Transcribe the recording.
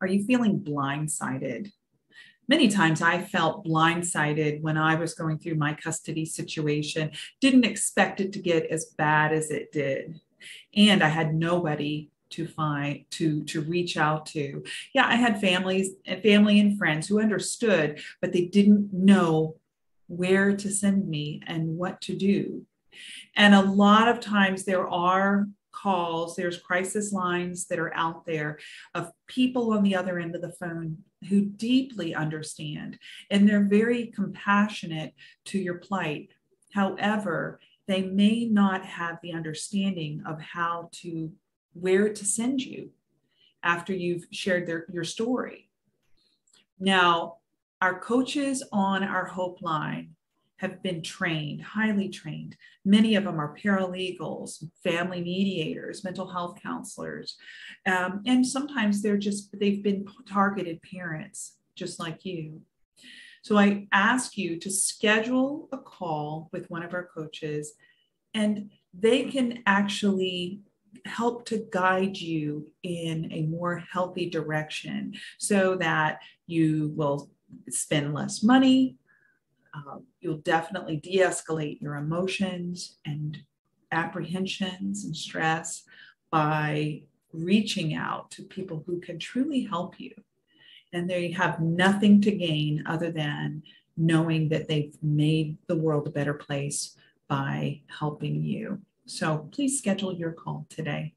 Are you feeling blindsided? Many times I felt blindsided when I was going through my custody situation, didn't expect it to get as bad as it did. And I had nobody to find to to reach out to yeah i had families and family and friends who understood but they didn't know where to send me and what to do and a lot of times there are calls, there's crisis lines that are out there of people on the other end of the phone who deeply understand and they're very compassionate to your plight. However, they may not have the understanding of how to where to send you after you've shared their, your story. Now, our coaches on our Hope Line have been trained, highly trained. Many of them are paralegals, family mediators, mental health counselors. Um, and sometimes they're just, they've been targeted parents, just like you. So I ask you to schedule a call with one of our coaches, and they can actually help to guide you in a more healthy direction so that you will spend less money, uh, you'll definitely de escalate your emotions and apprehensions and stress by reaching out to people who can truly help you. And they have nothing to gain other than knowing that they've made the world a better place by helping you. So please schedule your call today.